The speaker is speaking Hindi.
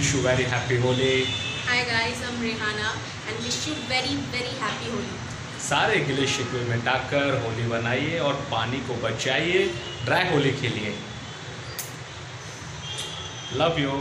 Wish you very happy Holi. Hi guys, I'm Rehana and wish you very very happy Holi. सारे गिले शिकवे मिटाकर होली बनाइए और पानी को बचाइए ड्राई होली खेलिए लव यू